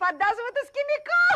Поддазвати з кіміка.